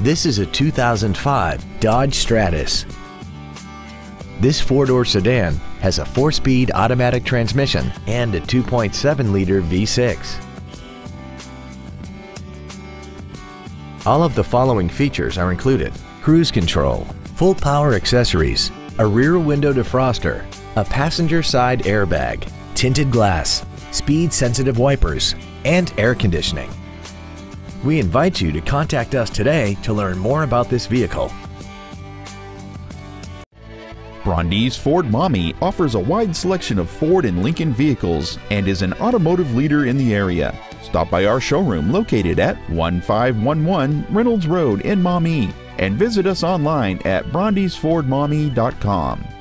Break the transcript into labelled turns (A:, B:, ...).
A: This is a 2005 Dodge Stratus. This four-door sedan has a four-speed automatic transmission and a 2.7-liter V6. All of the following features are included. Cruise control, full power accessories, a rear window defroster, a passenger side airbag, tinted glass, speed sensitive wipers, and air conditioning. We invite you to contact us today to learn more about this vehicle.
B: Brondes Ford Maumee offers a wide selection of Ford and Lincoln vehicles and is an automotive leader in the area. Stop by our showroom located at 1511 Reynolds Road in Maumee and visit us online at brondesfordmaumee.com.